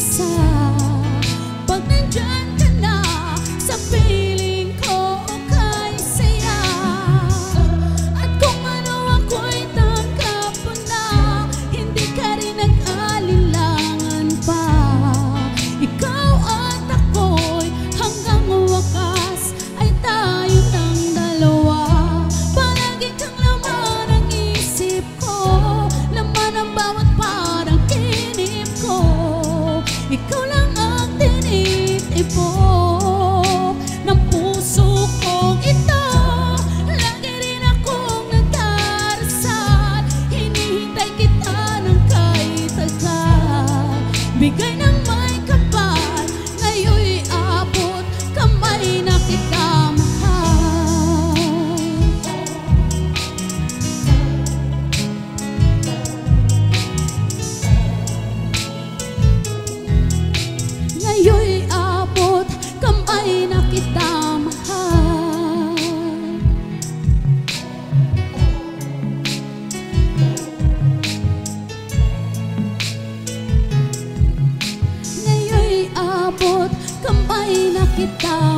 inside kita